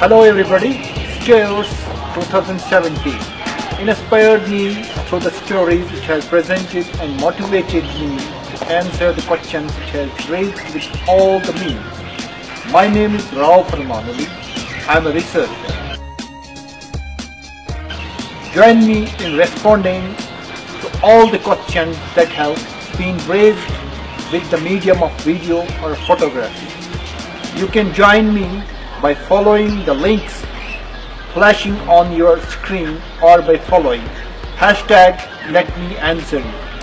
Hello everybody, Chaos 2017 inspired me through the stories which has presented and motivated me to answer the questions which has raised with all the means. My name is Rao Farman Ali. I am a researcher. Join me in responding to all the questions that have been raised with the medium of video or photography. You can join me by following the links flashing on your screen or by following hashtag let me answer you.